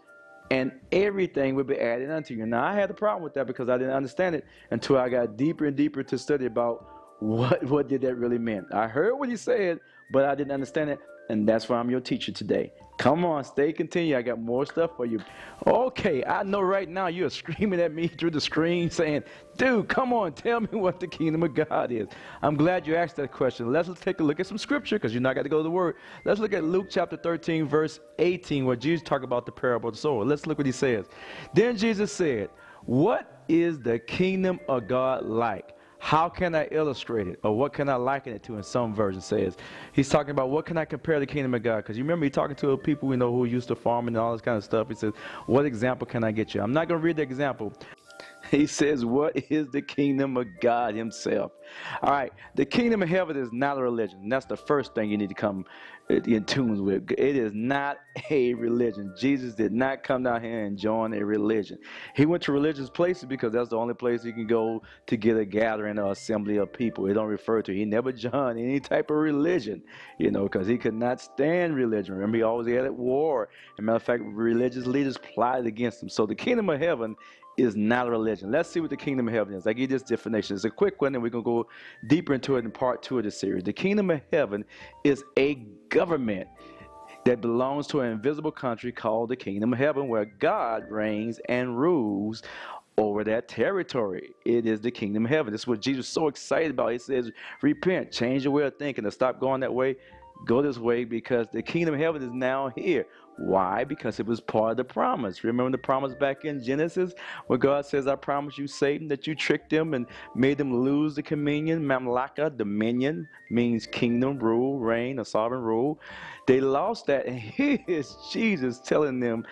and everything will be added unto you. Now, I had a problem with that because I didn't understand it until I got deeper and deeper to study about what, what did that really mean. I heard what he said, but I didn't understand it. And that's why I'm your teacher today. Come on, stay continue. I got more stuff for you. Okay, I know right now you're screaming at me through the screen saying, dude, come on, tell me what the kingdom of God is. I'm glad you asked that question. Let's take a look at some scripture because you're not got to go to the word. Let's look at Luke chapter 13, verse 18, where Jesus talked about the parable of the sower. Let's look what he says. Then Jesus said, What is the kingdom of God like? How can I illustrate it? Or what can I liken it to in some version says. He's talking about what can I compare the kingdom of God? Because you remember he talking to people we know who used to farm and all this kind of stuff. He says, what example can I get you? I'm not going to read the example. He says, What is the kingdom of God Himself? All right, the kingdom of heaven is not a religion. That's the first thing you need to come uh, in tune with. It is not a religion. Jesus did not come down here and join a religion. He went to religious places because that's the only place he can go to get a gathering or assembly of people. He don't refer to. He never joined any type of religion, you know, because he could not stand religion. Remember, he always had at war. As a matter of fact, religious leaders plotted against him. So the kingdom of heaven is not a religion. Let's see what the kingdom of heaven is. I give you this definition. It's a quick one, and we're going to go deeper into it in part two of the series. The kingdom of heaven is a government that belongs to an invisible country called the kingdom of heaven, where God reigns and rules over that territory. It is the kingdom of heaven. This is what Jesus is so excited about. He says, Repent, change your way of thinking, and stop going that way. Go this way because the kingdom of heaven is now here. Why? Because it was part of the promise. Remember the promise back in Genesis where God says, I promise you, Satan, that you tricked them and made them lose the communion. Mamlaka, dominion, means kingdom, rule, reign, a sovereign rule. They lost that. And here is Jesus telling them,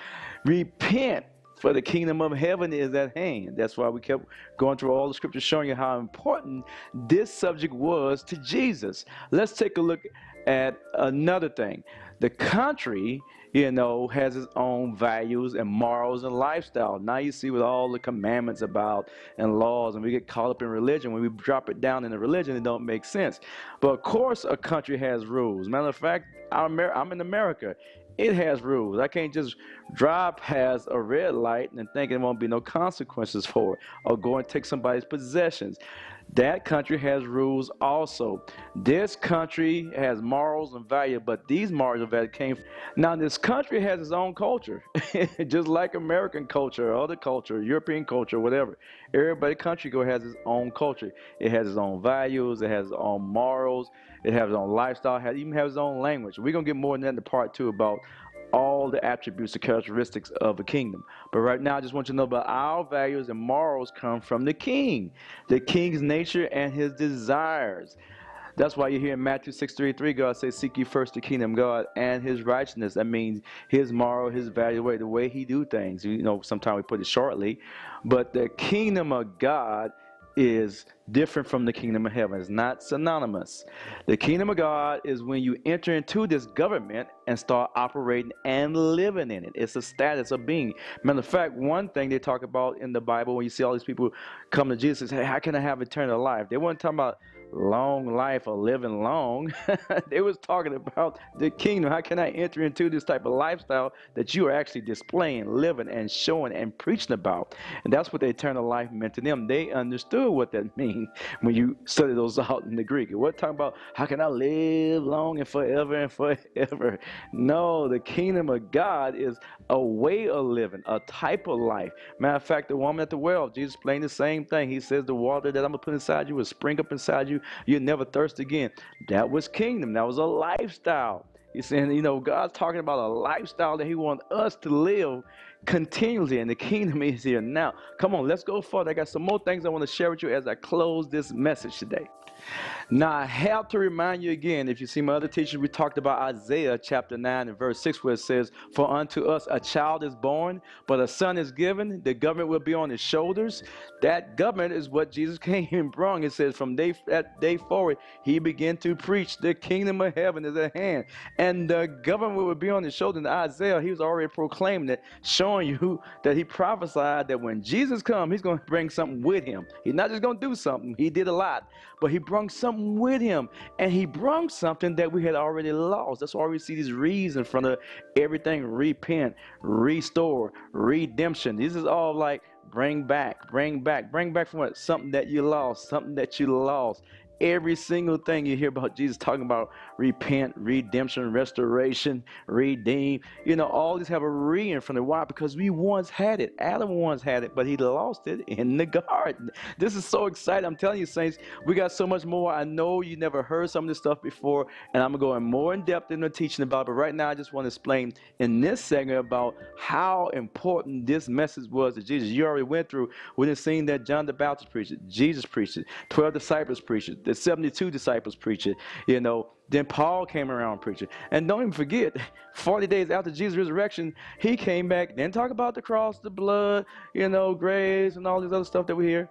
repent for the kingdom of heaven is at hand. That's why we kept going through all the scriptures showing you how important this subject was to Jesus. Let's take a look at another thing. The country you know, has its own values and morals and lifestyle. Now you see with all the commandments about and laws, and we get caught up in religion. When we drop it down into religion, it don't make sense. But of course, a country has rules. Matter of fact, I'm in America. It has rules. I can't just drive past a red light and think there won't be no consequences for it, or go and take somebody's possessions. That country has rules also. This country has morals and value, but these morals and value came. From. Now, this country has its own culture, just like American culture, other culture, European culture, whatever. Everybody country go has its own culture. It has its own values. It has its own morals. It has its own lifestyle. It even has its own language. We're gonna get more than that in the part two about all the attributes, the characteristics of a kingdom. But right now, I just want you to know about our values and morals come from the king, the king's nature and his desires. That's why you hear in Matthew 6:33, God says, Seek ye first the kingdom of God and his righteousness. That means his moral, his value, way, the way he do things. You know, sometimes we put it shortly. But the kingdom of God is different from the kingdom of heaven. It's not synonymous. The kingdom of God is when you enter into this government and start operating and living in it. It's a status of being. Matter of fact, one thing they talk about in the Bible when you see all these people come to Jesus Hey, how can I have eternal life? They weren't talking about long life or living long. they was talking about the kingdom. How can I enter into this type of lifestyle that you are actually displaying, living, and showing and preaching about? And that's what the eternal life meant to them. They understood what that means when you study those out in the Greek. What talking about how can I live long and forever and forever? No, the kingdom of God is a way of living, a type of life. Matter of fact, the woman at the well, Jesus explained the same thing. He says, The water that I'm gonna put inside you will spring up inside you You'll never thirst again. That was kingdom. That was a lifestyle. He's saying, you know, God's talking about a lifestyle that He wants us to live continually, and the kingdom is here now. Come on, let's go further. I got some more things I want to share with you as I close this message today. Now, I have to remind you again, if you see my other teachers, we talked about Isaiah chapter 9 and verse 6, where it says, For unto us a child is born, but a son is given, the government will be on his shoulders. That government is what Jesus came and brought. It says, From day, that day forward, he began to preach, The kingdom of heaven is at hand. And the government will be on his shoulders. And Isaiah, he was already proclaiming it, showing you that he prophesied that when Jesus comes, he's going to bring something with him. He's not just going to do something, he did a lot, but he brought something something with him. And he brought something that we had already lost. That's why we see these reads in front of everything repent, restore, redemption. This is all like bring back, bring back, bring back from what? Something that you lost, something that you lost. Every single thing you hear about Jesus talking about repent, redemption, restoration, redeem. You know, all these have a re in front of. Why? Because we once had it. Adam once had it, but he lost it in the garden. This is so exciting. I'm telling you, saints, we got so much more. I know you never heard some of this stuff before, and I'm going more in depth in the teaching about it. But right now, I just want to explain in this segment about how important this message was to Jesus. You already went through when it's seen that John the Baptist preached it, Jesus preached it, 12 disciples preached it, the 72 disciples preached it, you know. Then Paul came around preaching. And don't even forget, 40 days after Jesus' resurrection, he came back, then talk about the cross, the blood, you know, grace, and all this other stuff that we hear.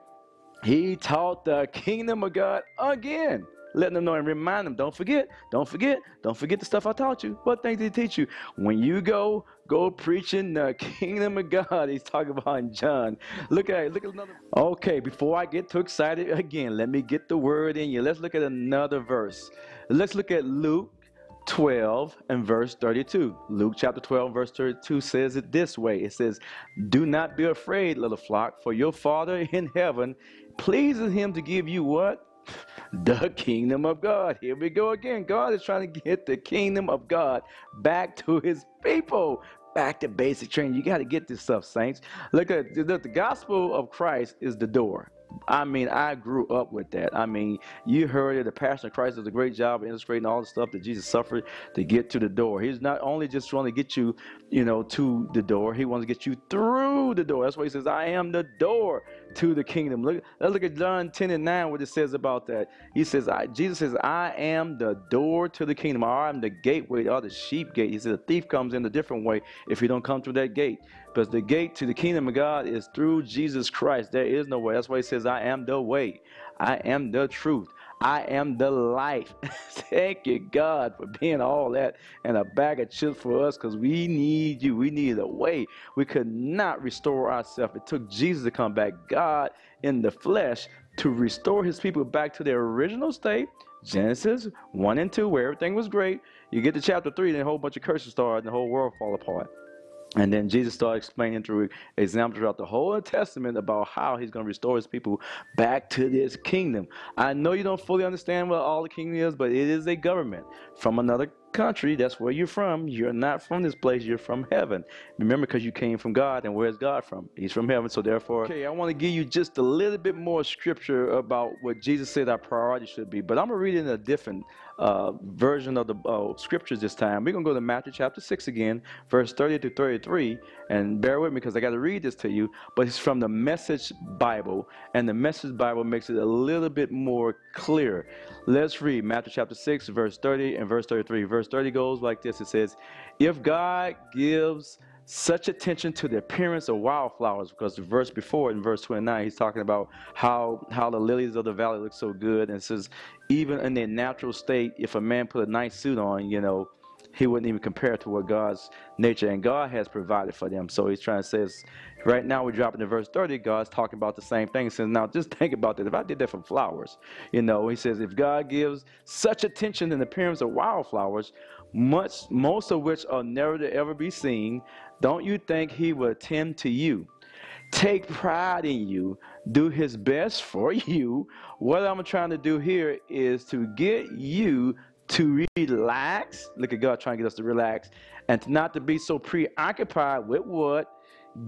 He taught the kingdom of God again letting them know and remind them, don't forget, don't forget, don't forget the stuff I taught you. What things did he teach you? When you go, go preaching the kingdom of God. He's talking about John. Look at it. look at another. Okay, before I get too excited again, let me get the word in you. Let's look at another verse. Let's look at Luke 12 and verse 32. Luke chapter 12, verse 32 says it this way It says, Do not be afraid, little flock, for your Father in heaven pleases him to give you what? the kingdom of God. Here we go again. God is trying to get the kingdom of God back to his people. Back to basic training. You got to get this stuff, saints. Look at the, the gospel of Christ is the door. I mean, I grew up with that. I mean, you heard it. The Passion of Christ does a great job of illustrating all the stuff that Jesus suffered to get to the door. He's not only just trying to get you, you know, to the door. He wants to get you through the door. That's why he says, "I am the door to the kingdom." Look, let's look at John 10 and 9, what it says about that. He says, I, Jesus says, "I am the door to the kingdom. I am the gateway, or the sheep gate." He says, "The thief comes in a different way if you don't come through that gate." But the gate to the kingdom of God is through Jesus Christ. There is no way. That's why he says, I am the way. I am the truth. I am the life. Thank you, God, for being all that and a bag of chips for us because we need you. We need a way. We could not restore ourselves. It took Jesus to come back, God in the flesh, to restore his people back to their original state. Genesis 1 and 2, where everything was great. You get to chapter 3, and a whole bunch of curses start and the whole world fall apart. And then Jesus started explaining through examples throughout the whole Testament about how he's going to restore his people back to this kingdom. I know you don't fully understand what all the kingdom is, but it is a government from another country. That's where you're from. You're not from this place. You're from heaven. Remember, because you came from God. And where's God from? He's from heaven. So therefore, okay, I want to give you just a little bit more scripture about what Jesus said our priority should be. But I'm going to read it in a different uh, version of the uh, scriptures this time. We're going to go to Matthew chapter 6 again, verse 30 to 33. And bear with me because I got to read this to you. But it's from the Message Bible. And the Message Bible makes it a little bit more clear. Let's read Matthew chapter 6, verse 30 and verse 33. Verse 30 goes like this It says, If God gives such attention to the appearance of wildflowers because the verse before in verse 29 he's talking about how how the lilies of the valley look so good and says even in their natural state if a man put a nice suit on you know he wouldn't even compare to what God's nature and God has provided for them. So he's trying to say, right now we're dropping to verse 30. God's talking about the same thing. He says, now just think about this. If I did that for flowers, you know, he says, if God gives such attention in the appearance of wildflowers, much most of which are never to ever be seen, don't you think he would attend to you? Take pride in you, do his best for you. What I'm trying to do here is to get you to relax. Look at God trying to get us to relax and to not to be so preoccupied with what?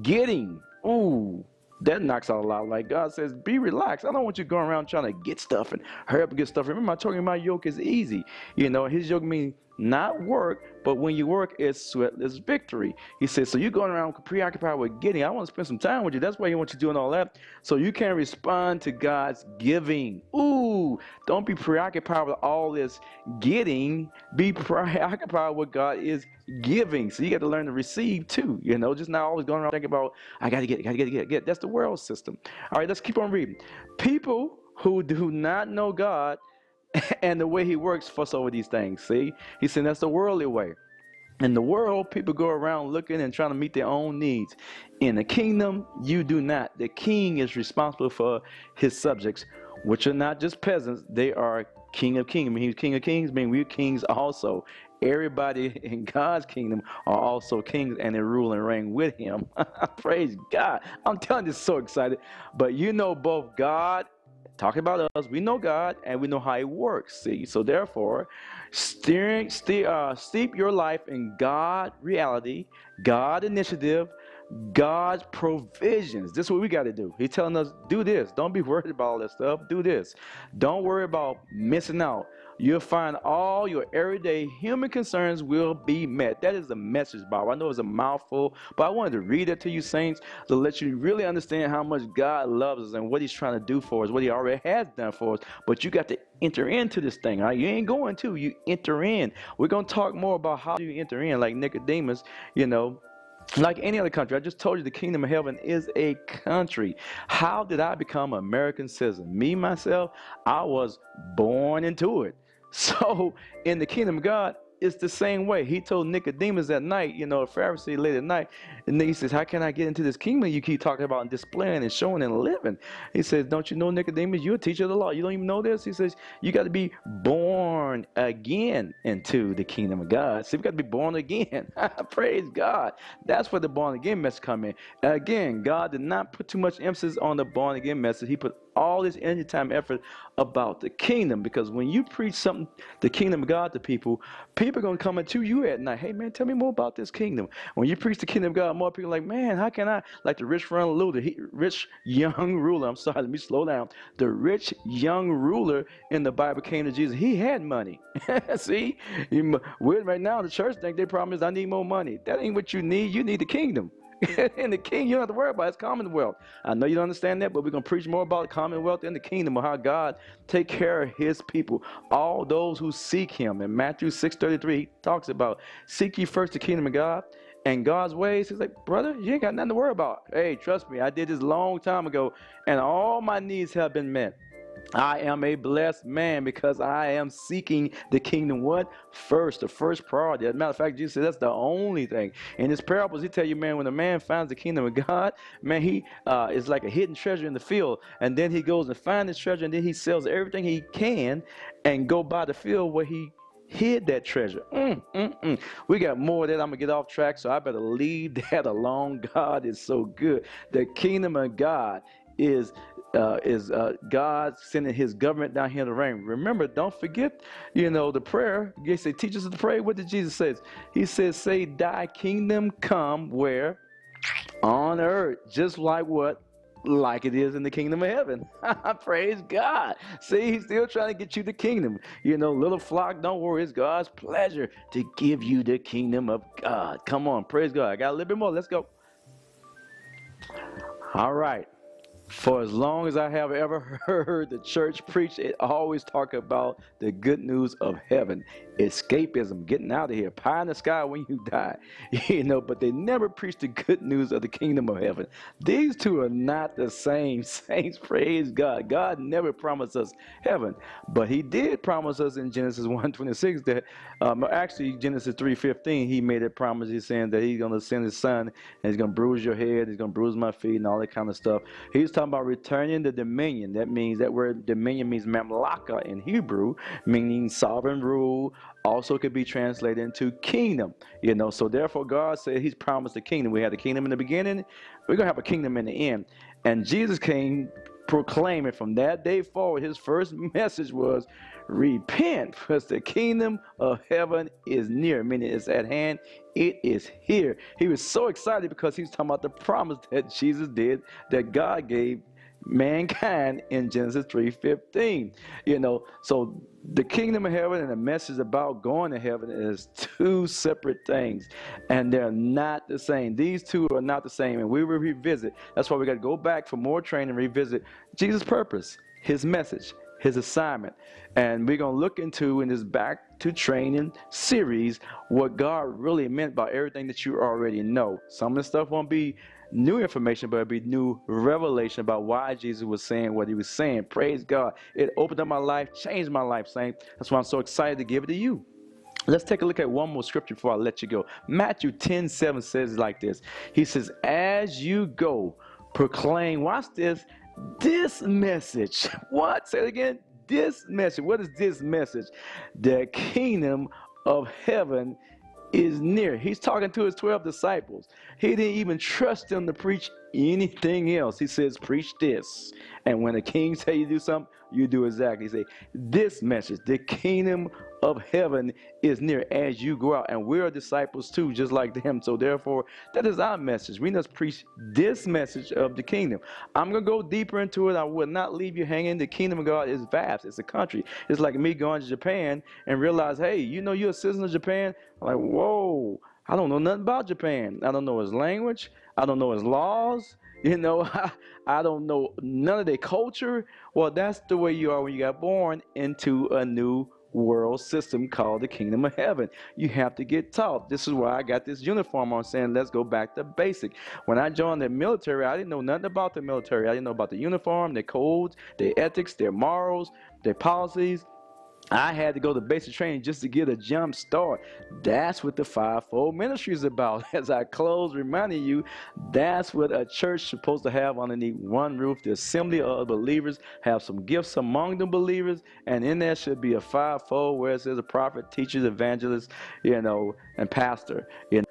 Getting. Ooh, that knocks out a lot. Like God says, be relaxed. I don't want you going around trying to get stuff and hurry up and get stuff. Remember, I told you my yoke is easy. You know, his yoke means not work, but when you work, it's sweatless victory. He says, so you're going around preoccupied with getting. I want to spend some time with you. That's why he wants you doing all that. So you can respond to God's giving. Ooh, don't be preoccupied with all this getting. Be preoccupied with God is giving. So you got to learn to receive too. You know, just not always going around thinking about, I got to get, got to get, get, get. That's the world system. All right, let's keep on reading. People who do not know God and the way he works fuss over these things. See, he said that's the worldly way. In the world, people go around looking and trying to meet their own needs. In the kingdom, you do not. The king is responsible for his subjects, which are not just peasants, they are king of kings. I mean, he's king of kings, mean we're kings also. Everybody in God's kingdom are also kings and they rule and reign with him. Praise God. I'm telling you, so excited. But you know, both God talking about us. We know God and we know how He works. See, so therefore, steering, steer, uh, steep your life in God reality, God initiative, God's provisions. This is what we got to do. He's telling us, do this. Don't be worried about all that stuff. Do this. Don't worry about missing out. You'll find all your everyday human concerns will be met. That is the Message Bible. I know it's a mouthful, but I wanted to read it to you, saints, to let you really understand how much God loves us and what He's trying to do for us, what He already has done for us. But you got to enter into this thing. Right? You ain't going to. You enter in. We're going to talk more about how you enter in, like Nicodemus, you know like any other country, I just told you the kingdom of heaven is a country. How did I become an American citizen? Me, myself, I was born into it. So in the kingdom of God, it's the same way. He told Nicodemus that night, you know, a Pharisee late at night, and he says, How can I get into this kingdom you keep talking about and displaying and showing and living? He says, Don't you know, Nicodemus, you're a teacher of the law. You don't even know this? He says, You got to be born again into the kingdom of God. See, we got to be born again. Praise God. That's where the born again message come in. Again, God did not put too much emphasis on the born again message. He put all this energy, time, effort about the kingdom. Because when you preach something, the kingdom of God to people, people are going to come to you at night. Hey, man, tell me more about this kingdom. When you preach the kingdom of God, more people are like, man, how can I? Like the rich friend ruler, he, rich young ruler. I'm sorry, let me slow down. The rich young ruler in the Bible came to Jesus. He had money. See, we're right now the church think they promise I need more money. That ain't what you need. You need the kingdom. and the king, you don't have to worry about it's commonwealth. I know you don't understand that, but we're gonna preach more about the commonwealth and the kingdom of how God take care of his people. All those who seek him. In Matthew 6:33, he talks about seek ye first the kingdom of God and God's ways. He's like, brother, you ain't got nothing to worry about. Hey, trust me, I did this long time ago, and all my needs have been met. I am a blessed man because I am seeking the kingdom. What? First, the first priority. As a matter of fact, Jesus said that's the only thing. In his parables, he tell you, man, when a man finds the kingdom of God, man, he uh, is like a hidden treasure in the field. And then he goes and finds his treasure, and then he sells everything he can and go by the field where he hid that treasure. Mm, mm, mm. We got more of that. I'm going to get off track, so I better leave that alone. God is so good. The kingdom of God is uh, is uh, God sending His government down here to reign. Remember, don't forget, you know, the prayer. He say, "Teach us to pray." What did Jesus say? He says, "Say, Thy kingdom come where on earth, just like what." Like it is in the kingdom of heaven. Praise God. See, he's still trying to get you the kingdom. You know, little flock, don't worry. It's God's pleasure to give you the kingdom of God. Come on, praise God. I got a little bit more. Let's go. All right. For as long as I have ever heard the church preach, it always talk about the good news of heaven, escapism, getting out of here, pie in the sky when you die, you know. But they never preach the good news of the kingdom of heaven. These two are not the same. Saints, praise God. God never promised us heaven, but He did promise us in Genesis 1:26 that, um, actually Genesis 3:15, He made a promise. He's saying that He's going to send His Son and He's going to bruise your head, He's going to bruise my feet, and all that kind of stuff. He's talking about returning the dominion. That means that word dominion means mamlaka in Hebrew, meaning sovereign rule. Also could be translated into kingdom. You know, so therefore God said He's promised a kingdom. We had a kingdom in the beginning. We're gonna have a kingdom in the end. And Jesus came proclaiming from that day forward. His first message was repent because the kingdom of heaven is near. Meaning it's at hand. It is here. He was so excited because he was talking about the promise that jesus did that god gave mankind in genesis 3.15 you know so the kingdom of heaven and the message about going to heaven is two separate things and they're not the same these two are not the same and we will revisit that's why we got to go back for more training revisit jesus purpose his message his assignment. And we're going to look into in this back to training series what God really meant by everything that you already know. Some of the stuff won't be new information, but it'll be new revelation about why Jesus was saying what he was saying. Praise God. It opened up my life, changed my life, saying that's why I'm so excited to give it to you. Let's take a look at one more scripture before I let you go. Matthew 10 7 says like this He says, As you go, proclaim, watch this, this message. What? Say it again. This message. What is this message? The kingdom of heaven is near. He's talking to his 12 disciples. He didn't even trust them to preach anything else. He says, preach this. And when the king say you do something, you do exactly. He say, this message, the kingdom of heaven is near as you go out. And we're disciples too, just like them. So therefore, that is our message. We must preach this message of the kingdom. I'm to go deeper into it. I will not leave you hanging. The kingdom of God is vast. It's a country. It's like me going to Japan and realize, hey, you know you're a citizen of Japan? I'm like, whoa, I don't know nothing about Japan. I don't know his language. I don't know his laws. You know, I, I don't know none of their culture. Well, that's the way you are when you got born into a new world system called the kingdom of heaven. You have to get taught. This is why I got this uniform on saying, let's go back to basic. When I joined the military, I didn't know nothing about the military. I didn't know about the uniform, their codes, their ethics, their morals, their policies. I had to go to basic training just to get a jump start. That's what the fivefold ministry is about. As I close, reminding you, that's what a church is supposed to have underneath one roof. The assembly of believers have some gifts among the believers, and in there should be a fivefold where it says a prophet, teachers, evangelist, you know, and pastor. You know,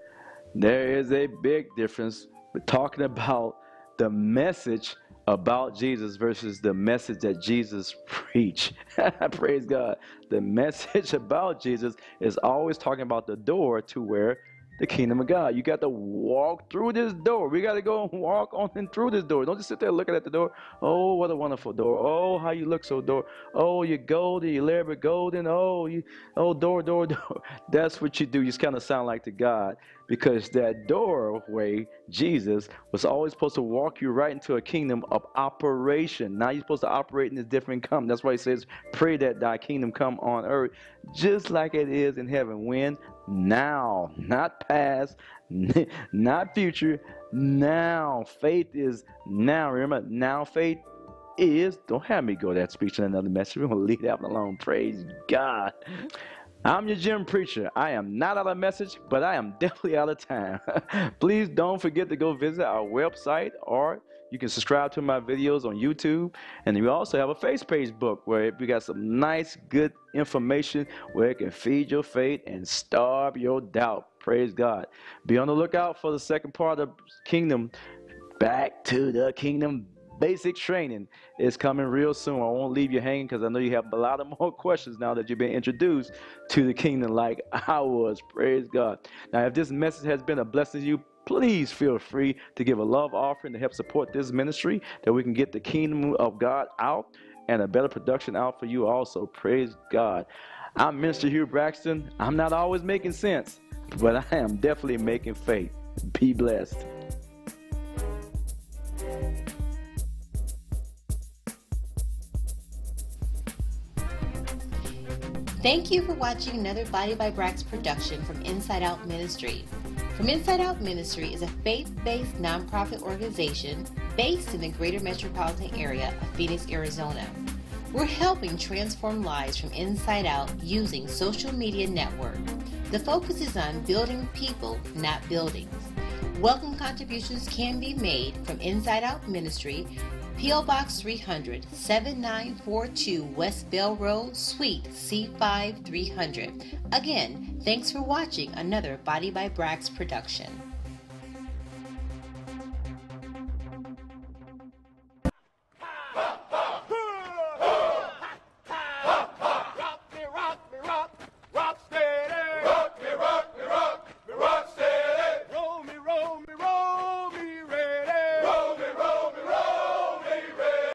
there is a big difference. Talking about the message about Jesus versus the message that Jesus preached. Praise God. The message about Jesus is always talking about the door to where the kingdom of God. You got to walk through this door. We got to go and walk on and through this door. Don't just sit there looking at the door. Oh, what a wonderful door. Oh, how you look so door. Oh, you're golden, you're elaborate golden. Oh, you, oh, door, door, door. That's what you do. You just kind of sound like the God because that doorway, Jesus, was always supposed to walk you right into a kingdom of operation. Now you're supposed to operate in this different kingdom. That's why he says, pray that thy kingdom come on earth, just like it is in heaven. When? Now, not past, not future, now. Faith is now. Remember, now faith is. Don't have me go that speech in another message. We're going to leave that alone. Praise God. I'm your gym preacher. I am not out of message, but I am definitely out of time. Please don't forget to go visit our website or you can subscribe to my videos on YouTube. And we also have a face page book where we got some nice, good information where it can feed your faith and starve your doubt. Praise God. Be on the lookout for the second part of the Kingdom. Back to the Kingdom basic training is coming real soon. I won't leave you hanging because I know you have a lot of more questions now that you've been introduced to the kingdom like I was. Praise God. Now, if this message has been a blessing to you, please feel free to give a love offering to help support this ministry that we can get the kingdom of God out and a better production out for you also. Praise God. I'm Minister Hugh Braxton. I'm not always making sense, but I am definitely making faith. Be blessed. Thank you for watching another Body by Brax production from Inside Out Ministry. From Inside Out Ministry is a faith-based nonprofit organization based in the greater metropolitan area of Phoenix, Arizona. We're helping transform lives from inside out using social media network. The focus is on building people, not buildings. Welcome contributions can be made from Inside Out Ministry P.O. Box 300, 7942 West Bell Road, Suite C5 300. Again, thanks for watching another Body by Brax production.